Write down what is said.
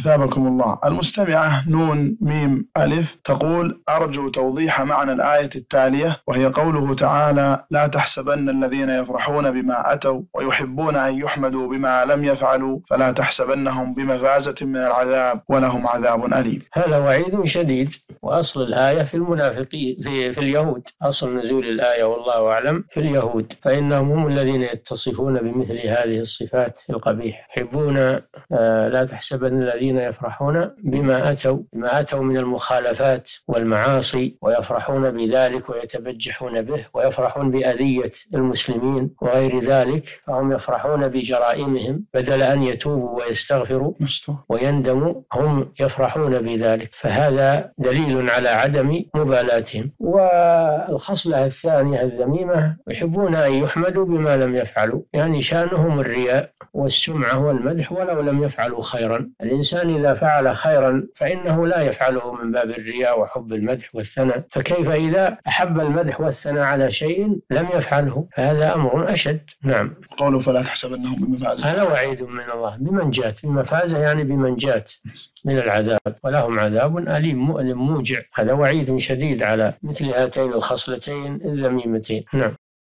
أثابكم الله. المستمعة نون ميم ألف تقول أرجو توضيح معنى الآية التالية وهي قوله تعالى لا تحسبن الذين يفرحون بما أتوا ويحبون أن يحمدوا بما لم يفعلوا فلا تحسبنهم بمفازة من العذاب ولهم عذاب أليم. هذا وعيد شديد وأصل الآية في المنافقين في, في اليهود. أصل نزول الآية والله أعلم في اليهود. فإنهم هم الذين يتصفون بمثل هذه الصفات القبيحة. يحبون آه، لا تحسبن الذين يفرحون بما أتوا بما أتوا من المخالفات والمعاصي ويفرحون بذلك ويتبجحون به ويفرحون بأذية المسلمين وغير ذلك فهم يفرحون بجرائمهم. بدل أن يتوبوا ويستغفروا ويندموا هم يفرحون بذلك. فهذا دليل على عدم مبالاتهم. والخصلة الثانية الذميمة يحبون أن يحمدوا بما لم يفعلوا. يعني شأنهم الرياء والسمعة والمدح ولو لم يفعلوا خيرا. الإنسان إذا فعل خيرا فإنه لا يفعله من باب الرياء وحب المدح والثناء. فكيف إذا أحب المدح والثناء على شيء لم يفعله؟ فهذا أمر أشد. نعم. قوله فلا تحسبنهم بمفازة. هذا وعيد من الله. بمنجاة بمفازة يعني بمنجاة من العذاب. ولهم عذاب أليم مؤلم موجع. هذا وعيد شديد على مثل هاتين الخصلتين الذميمتين. نعم.